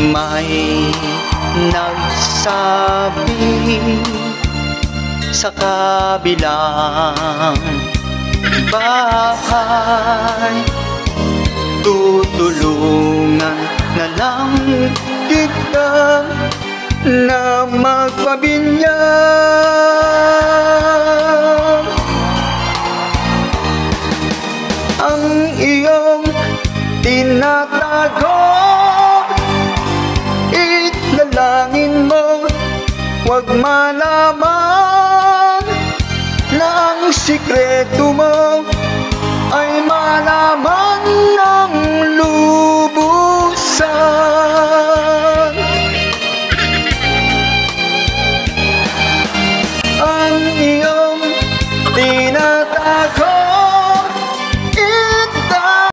May nagsabi sa kabilang bahay. Tutulungan na lang kita na magpabinyag Ang iyong tinatago Huwag malaman Na ang sikreto mo